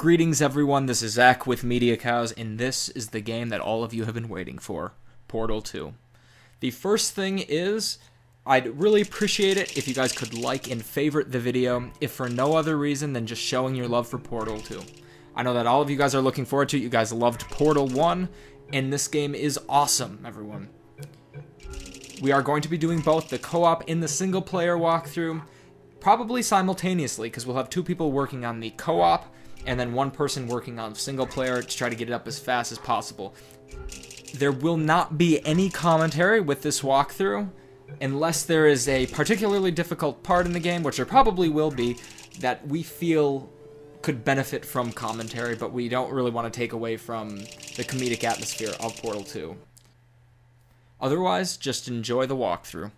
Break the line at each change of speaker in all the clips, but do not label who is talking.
Greetings, everyone. This is Zach with Media Cows, and this is the game that all of you have been waiting for Portal 2. The first thing is, I'd really appreciate it if you guys could like and favorite the video, if for no other reason than just showing your love for Portal 2. I know that all of you guys are looking forward to it. You guys loved Portal 1, and this game is awesome, everyone. We are going to be doing both the co op and the single player walkthrough, probably simultaneously, because we'll have two people working on the co op and then one person working on single player to try to get it up as fast as possible. There will not be any commentary with this walkthrough unless there is a particularly difficult part in the game, which there probably will be, that we feel could benefit from commentary, but we don't really want to take away from the comedic atmosphere of Portal 2. Otherwise, just enjoy the walkthrough.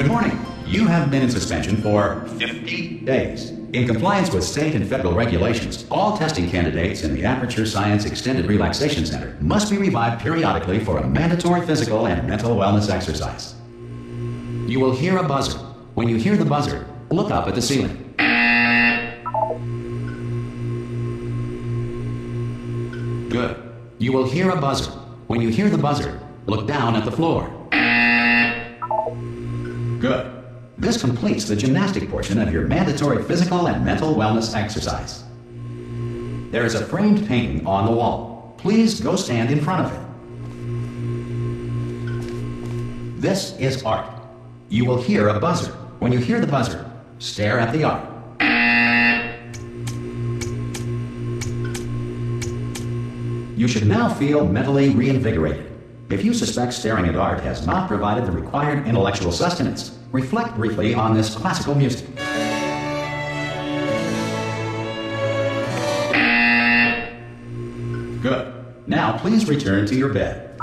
Good morning. You have been in suspension for 50 days. In compliance with state and federal regulations, all testing candidates in the Aperture Science Extended Relaxation Center must be revived periodically for a mandatory physical and mental wellness exercise. You will hear a buzzer. When you hear the buzzer, look up at the ceiling. Good. You will hear a buzzer. When you hear the buzzer, look down at the floor. Good. This completes the gymnastic portion of your mandatory physical and mental wellness exercise. There is a framed painting on the wall. Please go stand in front of it. This is art. You will hear a buzzer. When you hear the buzzer, stare at the art. You should now feel mentally reinvigorated. If you suspect staring at art has not provided the required intellectual sustenance, reflect briefly on this classical music. Good. Now please return to your bed.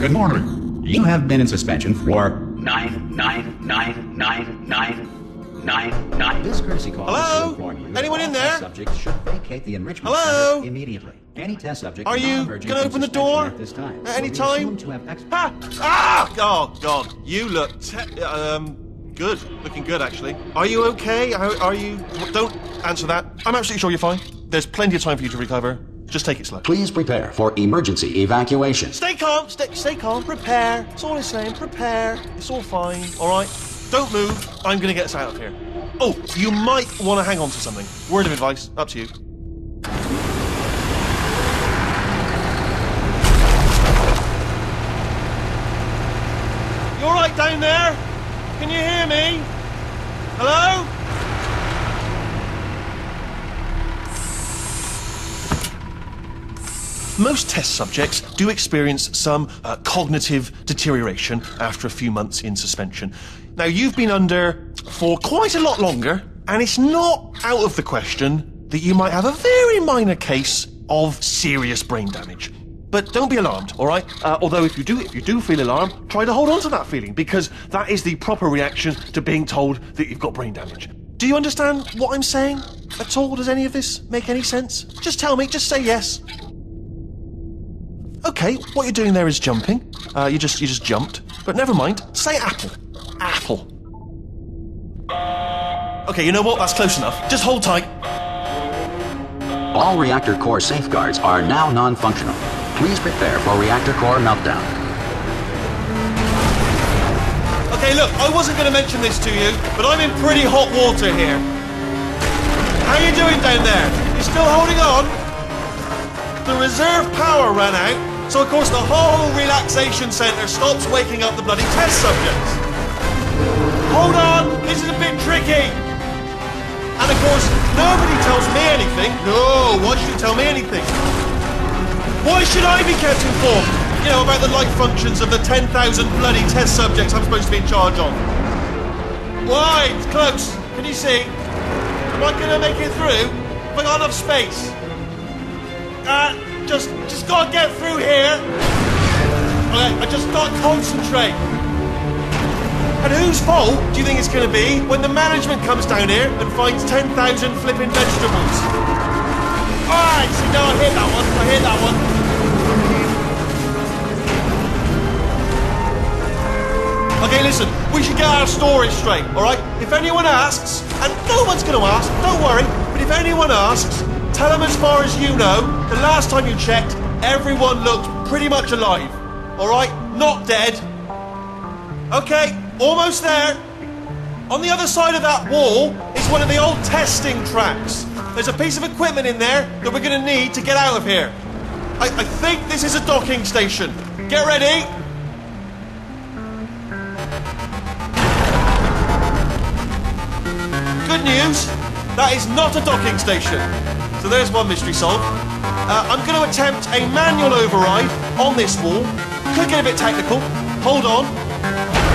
Good morning. You have been in suspension for nine, nine, nine, nine, nine, nine, nine. This courtesy call
Hello?
is to inform you that
Anyone
all
in
test
there?
Subjects should vacate the enrichment
Hello?
center immediately. Any test subject
Are you
non-emerging
gonna open the door
at this time
at any time?
to have ex-
Ah! Ah! Oh God, you look te- um good, looking good actually. Are you okay? Are, are you? Don't answer that. I'm absolutely sure you're fine. There's plenty of time for you to recover. Just take it slow.
Please prepare for emergency evacuation.
Stay calm. Stay, stay calm. Prepare. It's all I'm saying. Prepare. It's all fine. All right. Don't move. I'm gonna get us out of here. Oh, you might want to hang on to something. Word of advice. Up to you. You all right down there? Can you hear me? Hello? Most test subjects do experience some uh, cognitive deterioration after a few months in suspension. Now, you've been under for quite a lot longer, and it's not out of the question that you might have a very minor case of serious brain damage. But don't be alarmed, all right? Uh, although if you do, if you do feel alarmed, try to hold on to that feeling because that is the proper reaction to being told that you've got brain damage. Do you understand what I'm saying at all? Does any of this make any sense? Just tell me. Just say yes. Okay, what you're doing there is jumping. Uh, you just you just jumped. But never mind. Say. Apple. Okay, you know what? That's close enough. Just hold tight.
All reactor core safeguards are now non-functional. Please prepare for reactor core meltdown.
Okay, look, I wasn't going to mention this to you, but I'm in pretty hot water here. How are you doing down there? You still holding on? The reserve power ran out, so of course the whole relaxation centre stops waking up the bloody test subjects. Hold on, this is a bit tricky. And of course, nobody tells me anything. No, why should you tell me anything? Why should I be kept informed? You know, about the life functions of the 10,000 bloody test subjects I'm supposed to be in charge of. Why? It's close. Can you see? Am I gonna make it through? Have I got enough space? Uh, just, just gotta get through here. Okay, I just gotta concentrate. And whose fault do you think it's going to be when the management comes down here and finds 10,000 flipping vegetables? Alright, see, no, I hear that one. I hear that one. Okay, listen, we should get our story straight, alright? If anyone asks, and no one's going to ask, don't worry, but if anyone asks, tell them as far as you know, the last time you checked, everyone looked pretty much alive. Alright? Not dead. Okay, almost there. On the other side of that wall is one of the old testing tracks. There's a piece of equipment in there that we're going to need to get out of here. I, I think this is a docking station. Get ready. Good news, that is not a docking station. So there's one mystery solved. Uh, I'm going to attempt a manual override on this wall. Could get a bit technical. Hold on.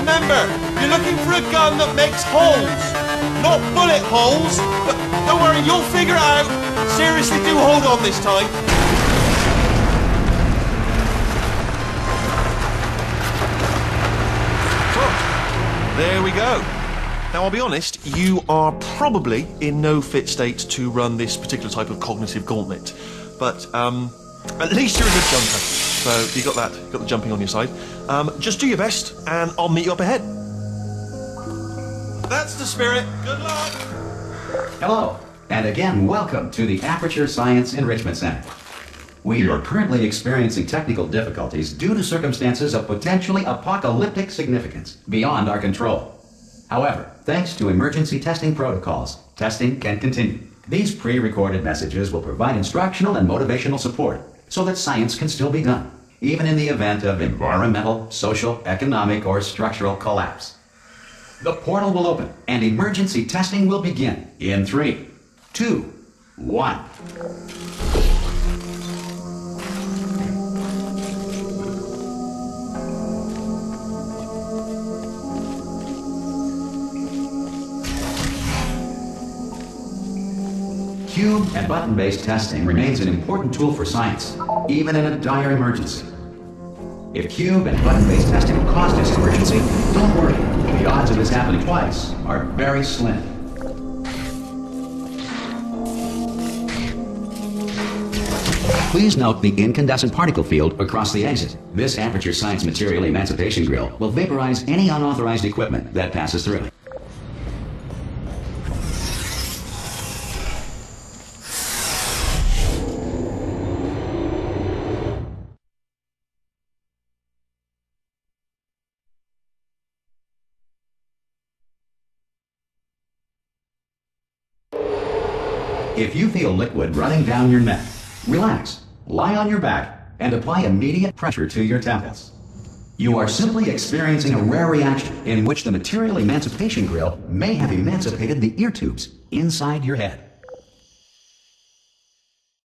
Remember, you're looking for a gun that makes holes, not bullet holes. But don't worry, you'll figure out. Seriously, do hold on this time. There we go. Now, I'll be honest, you are probably in no fit state to run this particular type of cognitive gauntlet. But um, at least you're a good jumper. So you got that, you got the jumping on your side. Um, just do your best, and I'll meet you up ahead. That's the spirit. Good luck.
Hello, and again, welcome to the Aperture Science Enrichment Center. We are currently experiencing technical difficulties due to circumstances of potentially apocalyptic significance beyond our control. However, thanks to emergency testing protocols, testing can continue. These pre recorded messages will provide instructional and motivational support so that science can still be done, even in the event of environmental, social, economic, or structural collapse. The portal will open and emergency testing will begin in three, two, one. Cube and button based testing remains an important tool for science, even in a dire emergency. If cube and button based testing caused this emergency, don't worry. The odds of this happening twice are very slim. Please note the incandescent particle field across the exit. This aperture science material emancipation grill will vaporize any unauthorized equipment that passes through it. If you feel liquid running down your neck, relax, lie on your back, and apply immediate pressure to your temples. You are simply experiencing a rare reaction in which the material emancipation grill may have emancipated the ear tubes inside your head.